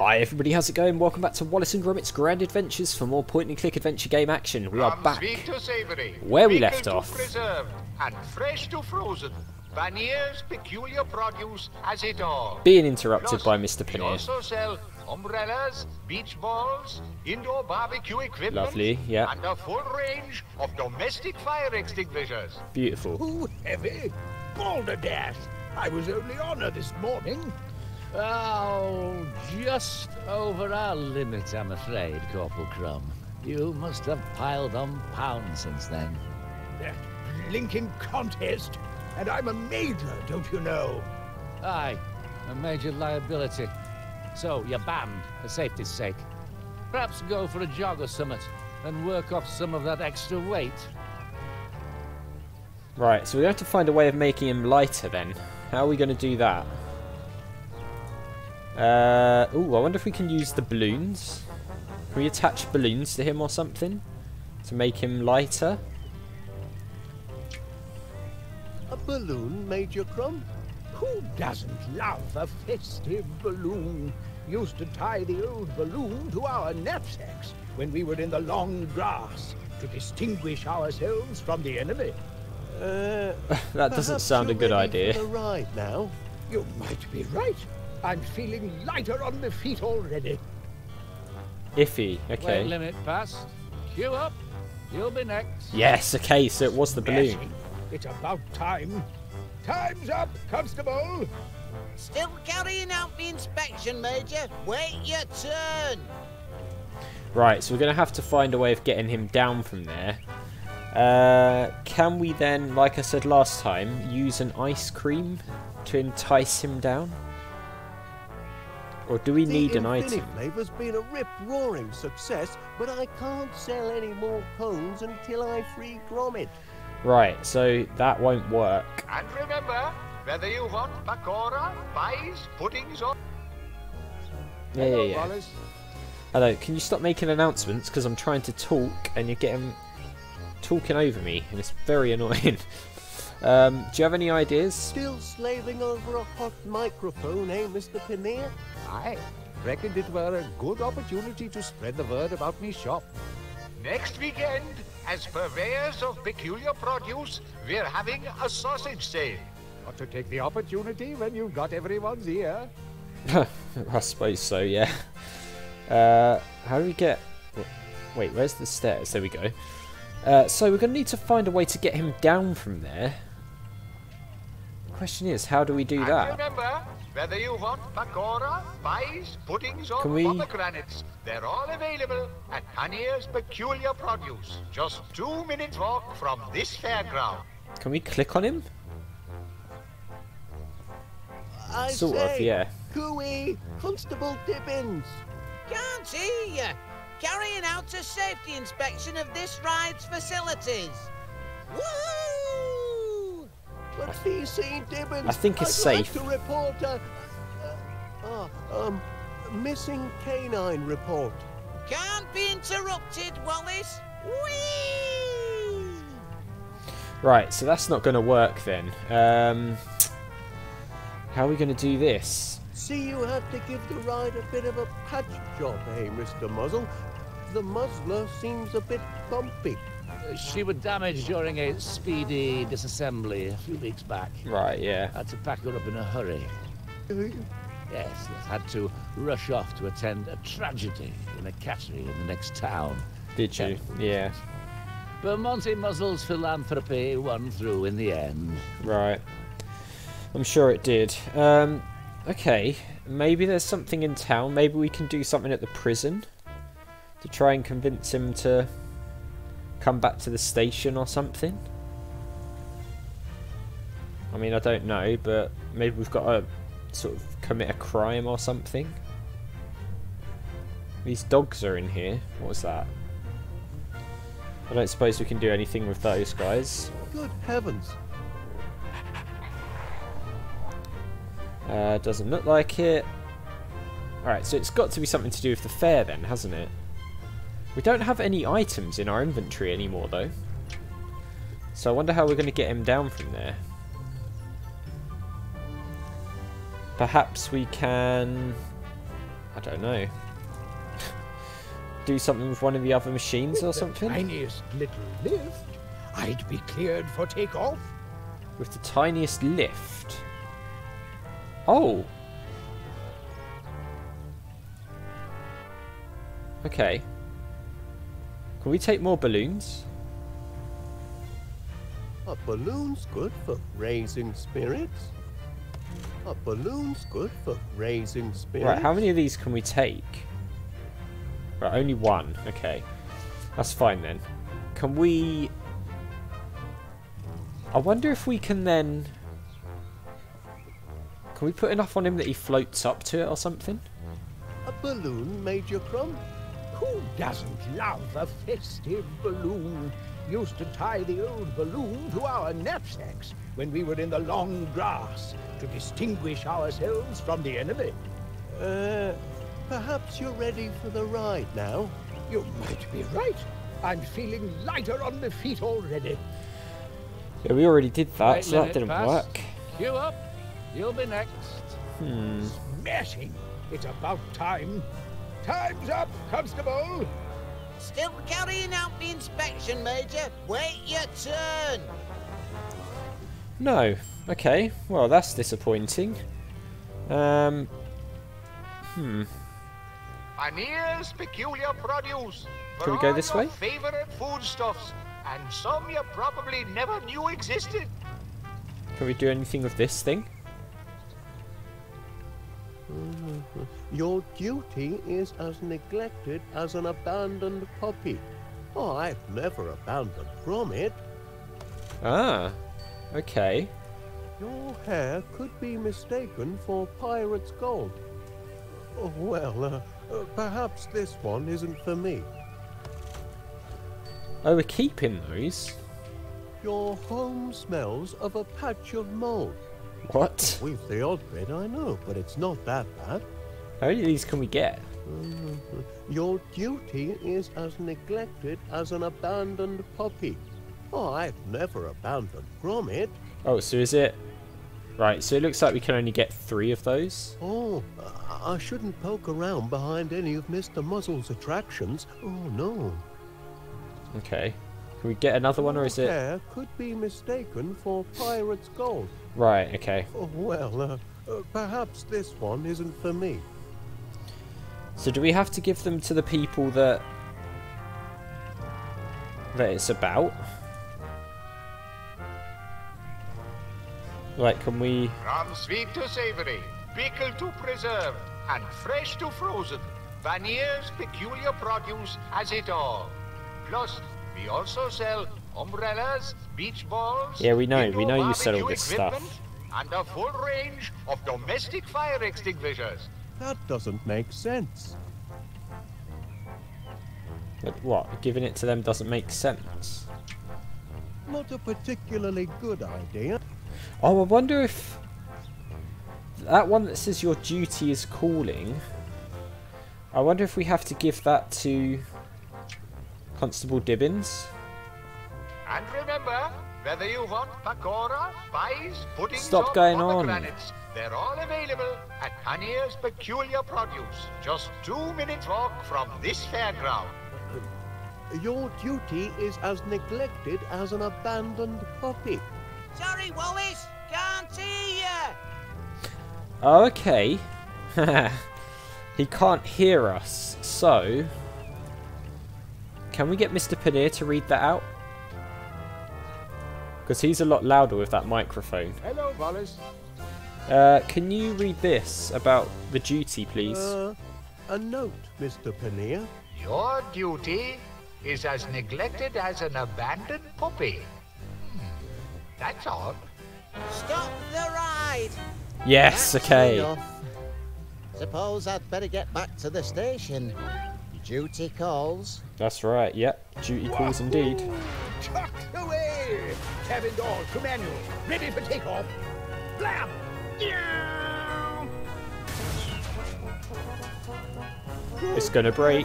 Hi everybody, how's it going? Welcome back to Wallace and Gromit's Grand Adventures for more point and click adventure game action. We are From back. savory, Where we left off. preserved, and fresh to frozen. Paneer's peculiar produce has it all. Being interrupted Plus, by Mr. We also sell umbrellas, beach balls, indoor barbecue equipment, Lovely, yeah. and a full range of domestic fire extinguishers. Beautiful. Ooh, heavy. Balderdash. I was only on her this morning. Oh, just over our limit, I'm afraid, Corporal Crum. You must have piled on pounds since then. That blinking contest. And I'm a major, don't you know? Aye, a major liability. So, you're banned, for safety's sake. Perhaps go for a jog or summit, and work off some of that extra weight. Right, so we have to find a way of making him lighter then. How are we going to do that? Uh, ooh, I wonder if we can use the balloons. Can we attach balloons to him or something? To make him lighter? A balloon, Major Crum? Who doesn't love a festive balloon? Used to tie the old balloon to our knapsacks when we were in the long grass to distinguish ourselves from the enemy. Uh, That doesn't sound a good idea. Ride now. You might be right. I'm feeling lighter on the feet already. Iffy, Weight okay. limit passed. Queue up. You'll be next. Yes, okay, so it was the balloon. Smashing. It's about time. Time's up, Constable. Still carrying out the inspection, Major. Wait your turn. Right, so we're going to have to find a way of getting him down from there. Uh, can we then, like I said last time, use an ice cream to entice him down? Or do we the need an Infinity item? Flavor's been a rip-roaring success, but I can't sell any more cones until I free Gromit. Right, so that won't work. And remember, whether you want pakora, pies, puddings, or Yeah, yeah, yeah. Wallace, Hello, can you stop making announcements? Because I'm trying to talk and you're getting talking over me, and it's very annoying. Um, do you have any ideas? Still slaving over a hot microphone, eh, Mr. Paneer? I reckoned it were a good opportunity to spread the word about me shop. Next weekend, as purveyors of peculiar produce, we're having a sausage sale. Got to take the opportunity when you've got everyone's ear. I suppose so, yeah. Uh, how do we get... Wait, where's the stairs? There we go. Uh, so we're going to need to find a way to get him down from there. The question is, how do we do and that? remember, whether you want pakora, pies, puddings, or Can we- pomegranates, they're all available at Paneer's Peculiar Produce. Just two minutes walk from this fairground. Can we click on him? I Sort of, yeah. Cooey, Constable Dibbins. Can't hear you. Carrying out a safety inspection of this ride's facilities. Woo! I think it's I'd like safe. to report a... Uh, uh, um, missing canine report. Can't be interrupted, Wallace. Whee! Right, so that's not going to work then. Um, how are we going to do this? See, you had to give the ride a bit of a patch job, eh, Mr. Muzzle? The muzzler seems a bit bumpy. She was damaged during a speedy disassembly a few weeks back. Right, yeah. Had to pack her up in a hurry. Yes, yes, had to rush off to attend a tragedy in a cattery in the next town. Did you? Yeah. But Monty Muzzle's philanthropy won through in the end. Right. I'm sure it did. Um, okay, maybe there's something in town. Maybe we can do something at the prison to try and convince him to come back to the station or something. I mean, I don't know, but maybe we've got to sort of commit a crime or something. These dogs are in here. What was that? I don't suppose we can do anything with those guys. Good heavens. Uh, doesn't look like it. Alright, so it's got to be something to do with the fair then, hasn't it? We don't have any items in our inventory anymore though. So I wonder how we're going to get him down from there. Perhaps we can... I don't know. Do something with one of the other machines or The something? tiniest little lift. I'd be cleared for takeoff. With the tiniest lift. Oh. Okay. Can we take more balloons? A balloon's good for raising spirits. A balloon's good for raising spirits. Right, how many of these can we take? Right, only one. Okay. That's fine then. Can we... I wonder if we can then... Can we put enough on him that he floats up to it or something? A balloon, Major Crum? Who doesn't love a festive balloon? Used to tie the old balloon to our knapsacks when we were in the long grass to distinguish ourselves from the enemy. Uh, perhaps you're ready for the ride now? You might be right. I'm feeling lighter on my feet already. Yeah, we already did that, Right so that didn't pass. work. Queue up. You'll be next. Hmm. Smashing! It's about time. Time's up, Constable! Still carrying out the inspection, Major. Wait your turn. No. Okay. Well, that's disappointing. Um. Hmm. Paneer's peculiar produce. Can we go this way? Favorite foodstuffs, and some you probably never knew existed. Can we do anything with this thing? Your duty is as neglected as an abandoned puppy. Oh, I've never abandoned Gromit. Ah. Okay. Your hair could be mistaken for pirate's gold. Oh, well, uh, uh, perhaps this one isn't for me. Oh, we're keeping those. Your home smells of a patch of mold. What? The odd bit, I know, but it's not that bad. How many of these can we get? Mhm. Your duty is as neglected as an abandoned puppy. Oh, I've never abandoned Gromit. Oh, so is it... Right, so it looks like we can only get three of those. Oh, I shouldn't poke around behind any of Mr. Muzzle's attractions. Oh, no. Okay. Can we get another one, or is it... could be mistaken for pirate's gold. Right, okay. Oh, well, uh, uh, perhaps this one isn't for me. So do we have to give them to the people that... That it's about? Like, can we... From sweet to savory, pickled to preserved, and fresh to frozen, Paneer's peculiar produce has it all. Plus, we also sell umbrellas, beach balls. Yeah, we know. We know you sell all this stuff. equipment, And a full range of domestic fire extinguishers. That doesn't make sense. But what? Giving it to them doesn't make sense. Not a particularly good idea. Oh, I wonder if... That one that says your duty is calling... I wonder if we have to give that to... Constable Dibbins? And remember, whether you want pakora, pies, puddings, Stop or going on. they're all available at Paneer's Peculiar Produce. Just two minutes walk from this fairground. Your duty is as neglected as an abandoned puppy. Sorry, Wallace. Can't hear you. Okay. he can't hear us, so... Can we get Mr. Paneer to read that out? Because he's a lot louder with that microphone. Hello, Wallace. Uh, can you read this about the duty, please? Uh, a note, Mr. Paneer. Your duty is as neglected as an abandoned puppy. Hmm, That's odd. Stop the ride. yes, That's okay. enough. Suppose I'd better get back to the station. Duty calls. That's right, yep. Duty calls indeed. Tucked away! Cabin doors to manual, ready for takeoff. Blam! Meow! It's gonna break.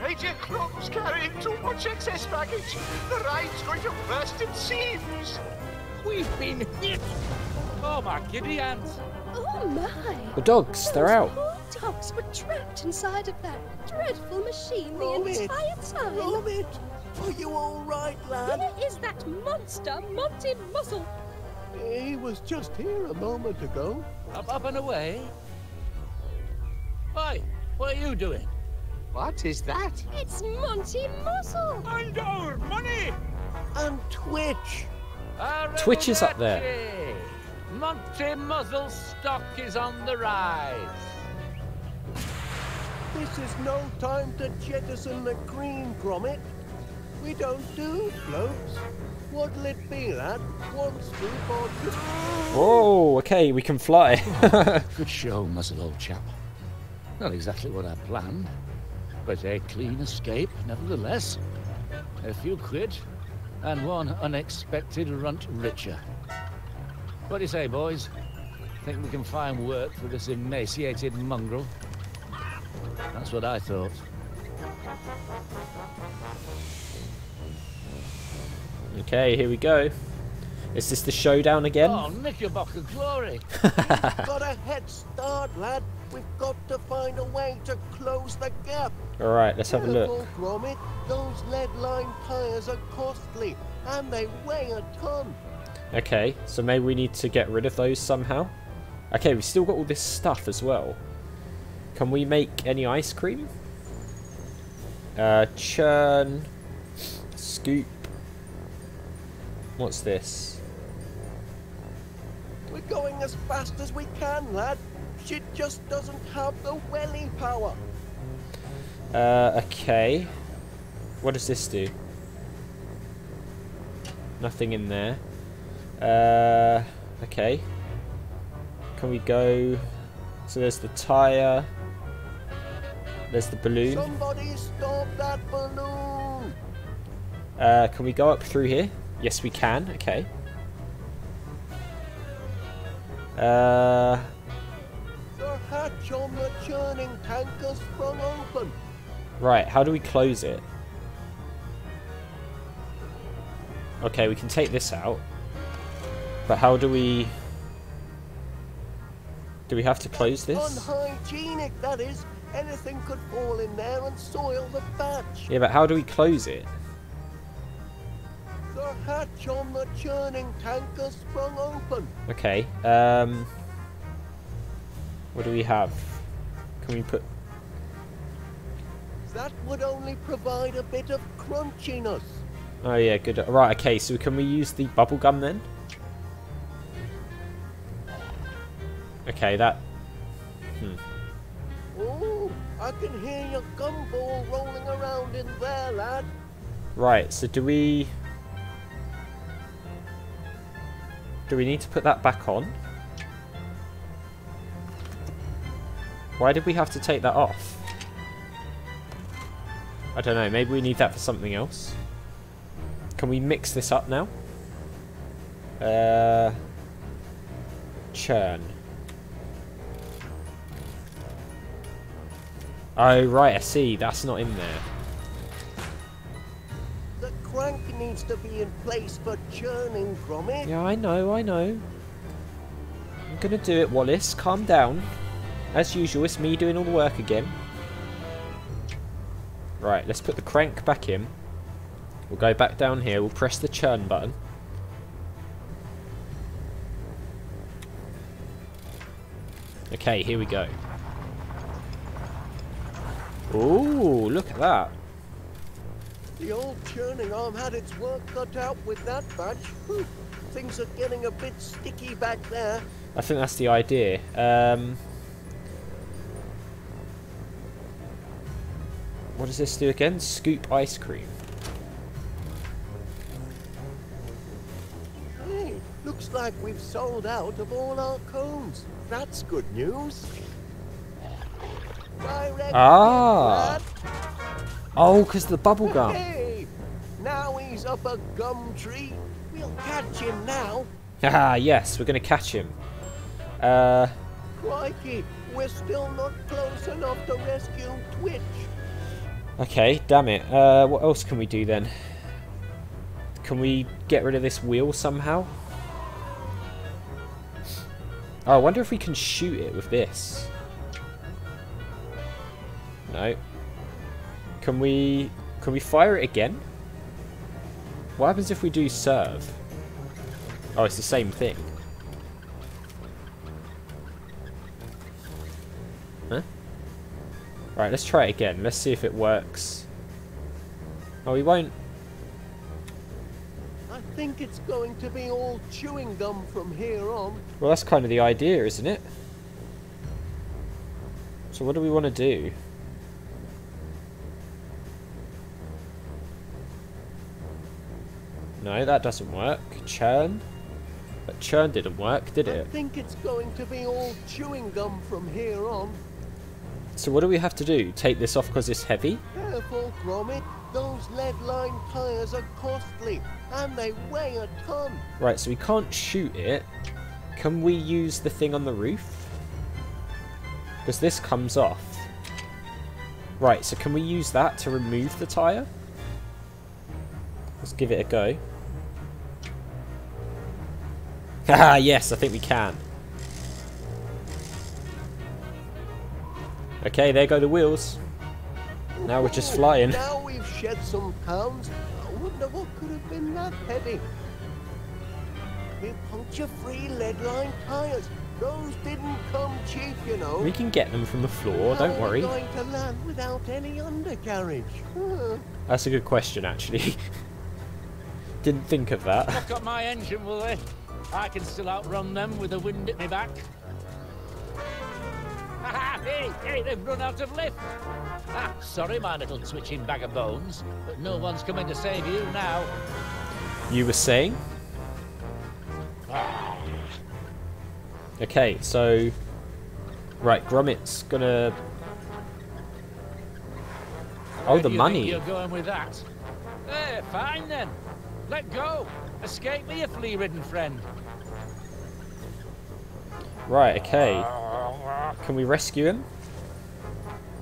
Major Crum's carrying too much excess baggage. The ride's going to burst in seams. We've been hit! Oh, my giddy ants. Oh my! The dogs, they're Those out. Poor dogs were trapped inside of that dreadful machine the entire time. Gromit! Are you all right, lad? Where is that monster, Monty Muzzle? He was just here a moment ago. Up, up and away. Oi, what are you doing? What is that? It's Monty Muzzle. And our money! And Twitch! Twitch is up there. Monty Muzzle stock is on the rise. This is no time to jettison the cream, Gromit. We don't do floats. What'll it be, lad? One scoop or two? Whoa, okay, we can fly. Good show, Muzzle, old chap. Not exactly what I planned, but a clean escape nevertheless. A few quid, and one unexpected runt richer. What do you say, boys? Think we can find work for this emaciated mongrel? That's what I thought. okay, here we go. Is this the showdown again? Oh, Knickerbocker glory! Got a head start, lad. We've got to find a way to close the gap. Alright, let's have a look. Gromit. Those lead-lined tires are costly, and they weigh a ton. Okay, so maybe we need to get rid of those somehow. Okay, we've still got all this stuff as well. Can we make any ice cream? Uh, churn. Scoop. What's this? We're going as fast as we can, lad. She just doesn't have the welly power. Uh, okay. What does this do? Nothing in there. Uh, okay. Can we go... So there's the tyre. There's the balloon. Somebody stop that balloon! Uh, can we go up through here? Yes, we can. Okay. Uh, The hatch on the churning tank has sprung open. right. How do we close it? Okay, we can take this out. But how do we... Do we have to close this? Unhygienic, that is. Anything could fall in there and soil the batch. Yeah, but how do we close it? The hatch on the churning tank has sprung open. Okay. Um, what do we have? Can we put? That would only provide a bit of crunchiness. Oh yeah, good. Right. Okay. So can we use the bubble gum then? Okay. That. Oh, I can hear your gumball rolling around in there, lad. Right. So do we? Do we need to put that back on? Why did we have to take that off? I don't know. Maybe we need that for something else. Can we mix this up now? Uh, churn. Oh, right, I see. That's not in there. The crank needs to be in place for churning, Gromit. Yeah, I know, I know. I'm gonna do it, Wallace. Calm down. As usual, it's me doing all the work again. Right, let's put the crank back in. We'll go back down here. We'll press the churn button. Okay, here we go. Ooh, look at that. The old churning arm had its work cut out with that batch. Whew, Things are getting a bit sticky back there. I think that's the idea. Um, what does this do again? Scoop ice cream. Hey, looks like we've sold out of all our cones. That's good news. Ah. Oh, because the bubble gum. Hey, now he's up a gum tree. We'll catch him now. Ah, yes, we're going to catch him. Uh, Crikey, we're still not close enough to rescue Twitch. okay, damn it. Uh, what else can we do then? Can we get rid of this wheel somehow? Oh, I wonder if we can shoot it with this. No. Can we... Can we fire it again? What happens if we do serve? Oh, it's the same thing. Huh? Right, let's try it again. Let's see if it works. Oh, we won't... I think it's going to be all chewing gum from here on. Well, that's kind of the idea, isn't it? So what do we want to do? No, that doesn't work. Churn? But churn didn't work, did it? I think it's going to be all chewing gum from here on. So what do we have to do? Take this off because it's heavy? Careful, Gromit. Those lead-lined tires are costly, and they weigh a ton. Right, so we can't shoot it. Can we use the thing on the roof? Because this comes off. Right, so can we use that to remove the tyre? Let's give it a go. Haha, yes, I think we can. Okay, there go the wheels. Now we're just flying. Now we've shed some pounds. I wonder what could have been that heavy. We're puncture-free lead-lined tires. Those didn't come cheap, you know. We can get them from the floor, How don't worry. going to land without any undercarriage? Huh. That's a good question, actually. Didn't think of that. Lock up my engine, will they? I can still outrun them with the wind at my back. Hey, hey, they've run out of lift. Ah, sorry, my little twitching bag of bones, but no one's coming to save you now. You were saying? Okay, so... Right, Gromit's gonna... Oh, Where the you money. You're going with that? Eh, fine then. Let go. Escape me, your flea-ridden friend. Right, okay. Can we rescue him?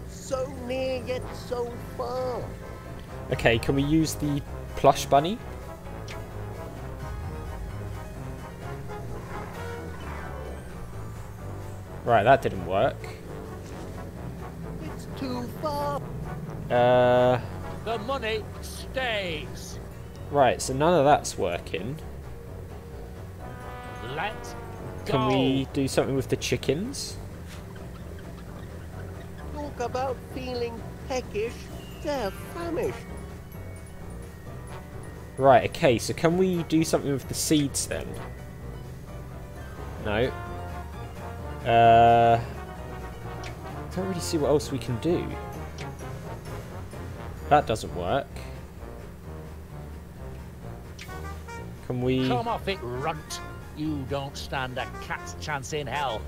So near yet so far. Okay, can we use the plush bunny? Right, that didn't work. It's too far. Uh, The money stays. right, so none of that's working. Let Can go. we do something with the chickens? Talk about feeling peckish. They're famished. Right, okay, so can we do something with the seeds then? No. Uh, can't really see what else we can do. That doesn't work. Can we... Come off it, runt. You don't stand a cat's chance in hell.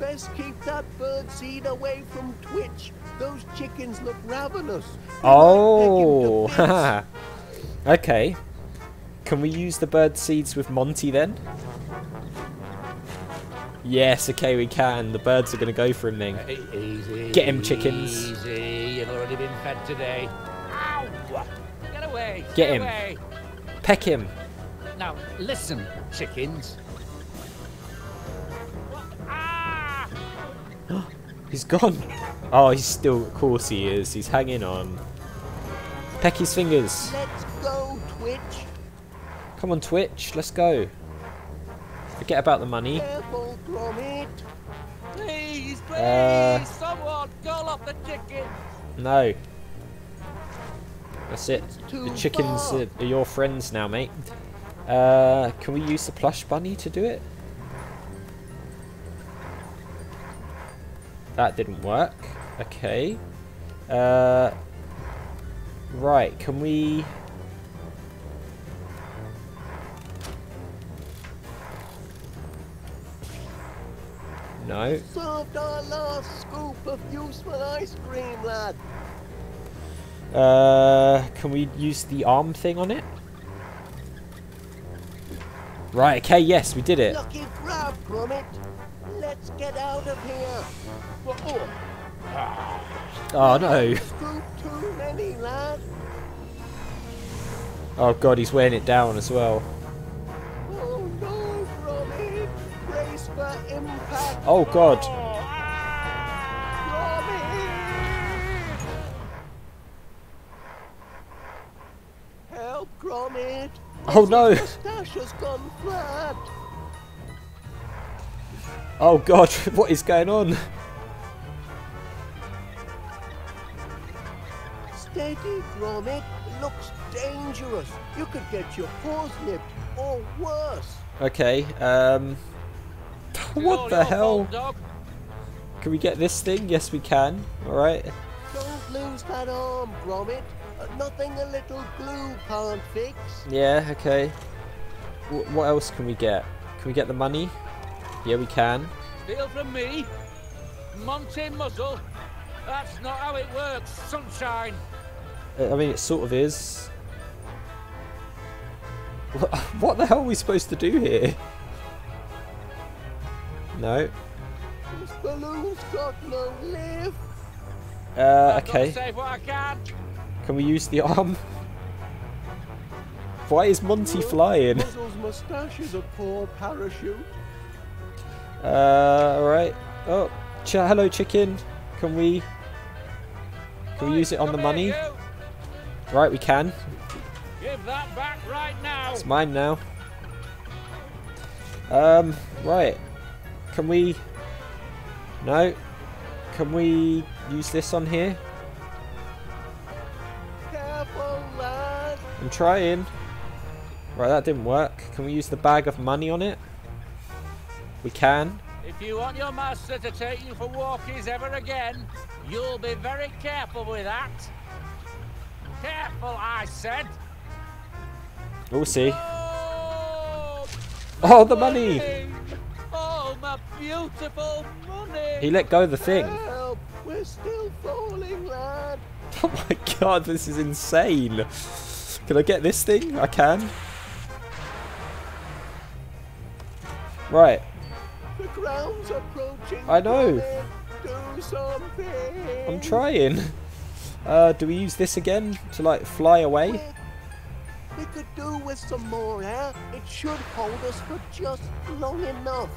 Best keep that bird seed away from Twitch. Those chickens look ravenous. Oh! peck him to oh, bits. okay. Can we use the bird seeds with Monty then? Yes, okay, we can. The birds are going to go for him then. E- Easy. Get 'em, chickens. Easy. You've already been fed today. Ow! Get away. Get him. away. Peck him. Now, listen, chickens. Ah! He's gone. Oh, he's still, of course he is. He's hanging on. Peck his fingers. Let's go, Twitch. Come on, Twitch. Let's go. Forget about the money. Careful, Gromit. Please, please, Uh. someone call up the chickens. No. That's it. The chickens are, are your friends now, mate. Uh, can we use the plush bunny to do it? That didn't work. Okay. Uh, right, can we... No. Served our last scoop of useful ice cream, lad. Uh, can we use the arm thing on it? Right, okay, yes, we did it. Lucky grab, Gromit. Let's get out of here. Oh, Oh no. many. Oh god, he's weighing it down as well. Oh no, Gromit. unpack. Oh god. Oh, ah, Gromit! Help, Gromit! Oh no. Mustache has gone flat. Oh god, what is going on? Steady, Gromit. Looks dangerous. You could get your paws nipped, or worse. Okay, um... What the hell? fault. Can we get this thing? Yes, we can. Alright. Don't lose that arm, Gromit. Uh, nothing a little glue can't fix. Yeah, okay. W what else can we get? Can we get the money? Yeah, we can. Steal from me? Monty Muzzle? That's not how it works, sunshine. Uh, I mean, it sort of is. What, what the hell are we supposed to do here? No. This balloon's got no lift. Uh, I've got to okay. Save what I can. Can we use the arm? Why is Monty flying? Moustache is a poor parachute. Uh, alright. Oh, ch hello chicken. Can we... Can we use it on the money? here. Right, we can. Give that back right now. It's mine now. Um, right. Can we... No. Can we use this on here? I'm trying. Right, that didn't work. Can we use the bag of money on it? We can. If you want your master to take you for walkies ever again, you'll be very careful with that. Careful, I said. We'll see. Oh, Oh, the money! Oh, my beautiful money! He let go of the thing. Help. We're still falling, lad. Oh my god, this is insane. Can I get this thing? I can. Right. The ground's approaching. I know. Do something. I'm trying. Uh, do we use this again to like fly away? We could do with some more air. It should hold us for just long enough.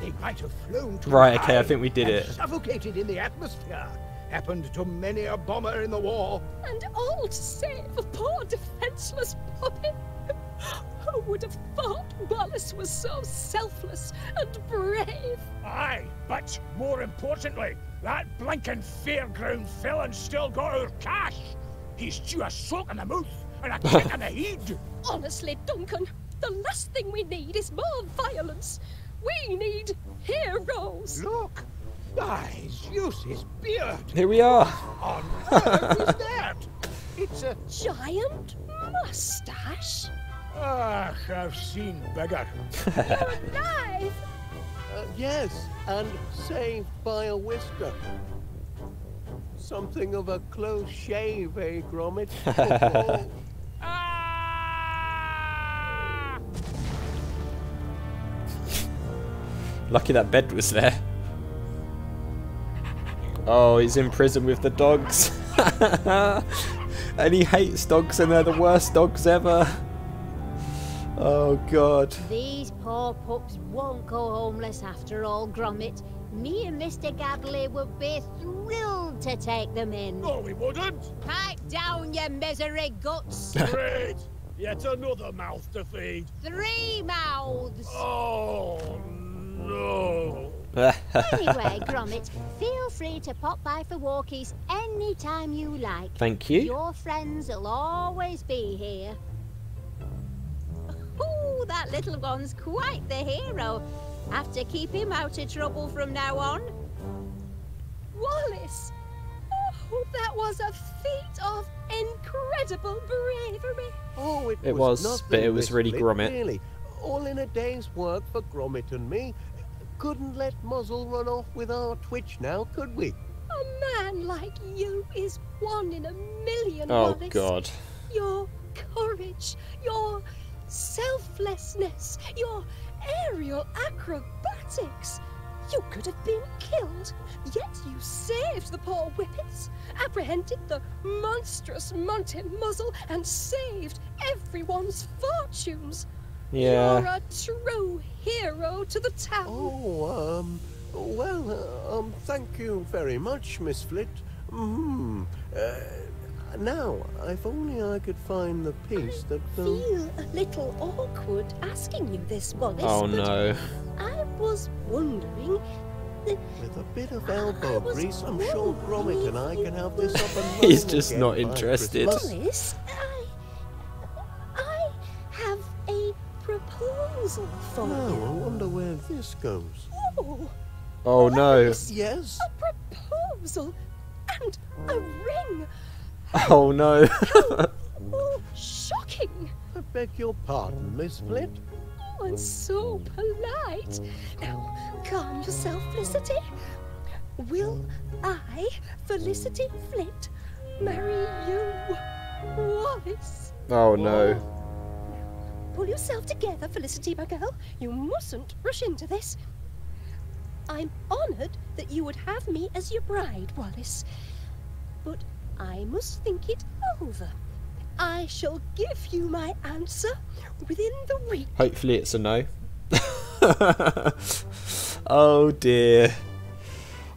They might have flown too Right, okay, I think we did it. Suffocated in the atmosphere. Happened to many a bomber in the war. And all to save a poor defenseless puppet. Who would have thought Wallace was so selfless and brave? Aye, but more importantly, that blinking fairground felon's still got our cash. He's due a soak in the mouth and a kick in the head. Honestly, Duncan, the last thing we need is more violence. We need heroes. Look. His use his beard. Here we are. On earth is that? It's a Giant mustache. Ah, I've seen bigger. Alive. uh, yes, and saved by a whisker. Something of a close shave, eh, Gromit? Ah! Lucky that bed was there. Oh, he's in prison with the dogs. and he hates dogs and they're the worst dogs ever. Oh god. These poor pups won't go homeless after all, Gromit. Me and Mr. Gadley would be thrilled to take them in. No, we wouldn't. Pipe down, your misery guts! Great. Yet another mouth to feed. Three mouths! Oh, no. Anyway, Gromit, feel free to pop by for walkies any time you like. Thank you. Your friends will always be here. Ooh, that little one's quite the hero. Have to keep him out of trouble from now on. Wallace. Oh, that was a feat of incredible bravery. Oh, it, It was, nothing, but it was really Flint, Gromit. Really, all in a day's work for Gromit and me. Couldn't let Muzzle run off with our Twitch now, could we? A man like you is one in a million, Oh Wallace. god. Your courage, your selflessness, your aerial acrobatics. You could have been killed, yet you saved the poor whippets, apprehended the monstrous Monty Muzzle, and saved everyone's fortunes. Yeah. You're a true hero to the town. Oh, um, well, uh, um, thank you very much, Miss Flit. Hmm. Uh, now, if only I could find the piece that. I Um, feel a little awkward asking you this, Wallace. Oh but no. I was wondering. with a bit of elbow grease, I'm sure wondering Gromit and I can have this up and running He's just again not interested. Christmas. Wallace, proposal for Now, I wonder where this goes. Oh, Oh no. Wallace, Yes? A proposal and a ring. Oh no. Oh, shocking. I beg your pardon, Miss Flit. Oh, and so polite. Now, calm yourself, Felicity. Will I, Felicity Flit, marry you, Wallace? oh no. Pull yourself together, Felicity, my girl. You mustn't rush into this. I'm honoured that you would have me as your bride, Wallace. But I must think it over. I shall give you my answer within the week. Hopefully it's a no. oh dear.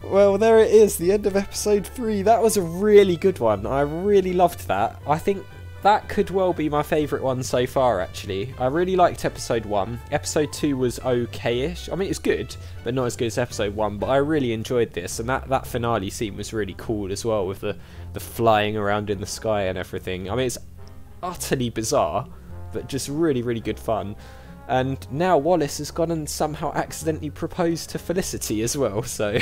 Well, there it is, the end of episode 3. That was a really good one. I really loved that. I think that could well be my favourite one so far, actually. I really liked episode 1. Episode 2 was okay-ish. I mean, it's good, but not as good as episode 1. But I really enjoyed this, and that, that finale scene was really cool as well, with the, the flying around in the sky and everything. I mean, it's utterly bizarre, but just really, really good fun. And now Wallace has gone and somehow accidentally proposed to Felicity as well, so.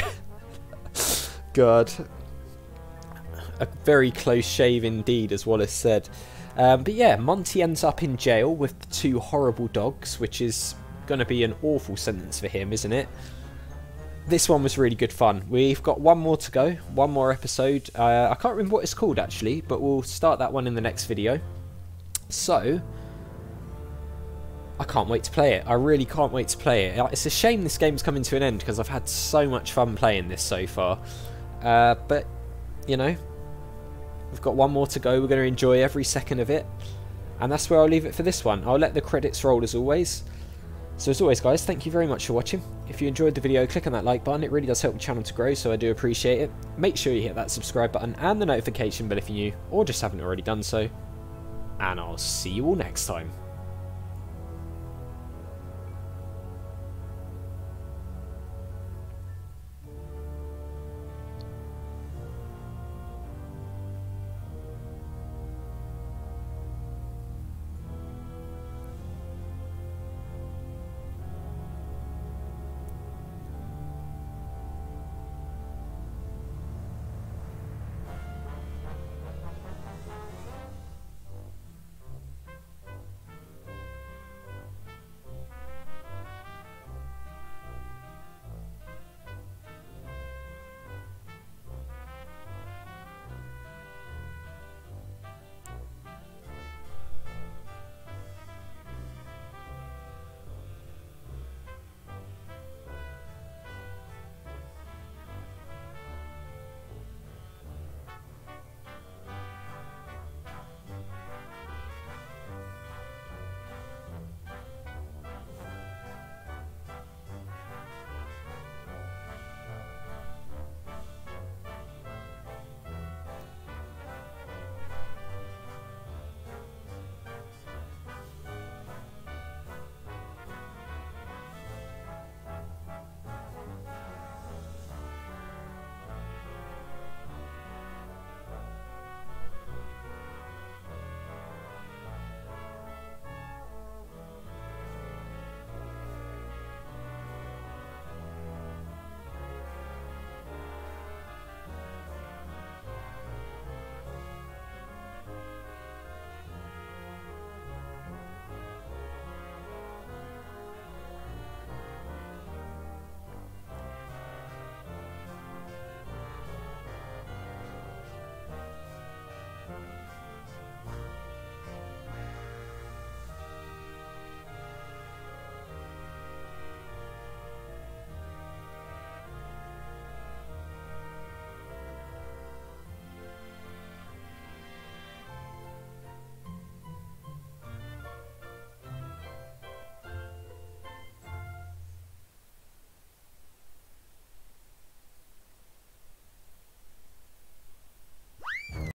God. A very close shave indeed, as Wallace said. Um, but yeah, Monty ends up in jail with the two horrible dogs, which is going to be an awful sentence for him, isn't it? This one was really good fun. We've got one more to go, one more episode. Uh, I can't remember what it's called actually, but we'll start that one in the next video. So, I can't wait to play it. I really can't wait to play it. It's a shame this game's coming to an end because I've had so much fun playing this so far. Uh, but, you know, we've got one more to go. We're going to enjoy every second of it. And that's where I'll leave it for this one. I'll let the credits roll as always. So as always guys, thank you very much for watching. If you enjoyed the video, click on that like button. It really does help the channel to grow, so I do appreciate it. Make sure you hit that subscribe button and the notification bell if you're new, or just haven't already done so. And I'll see you all next time.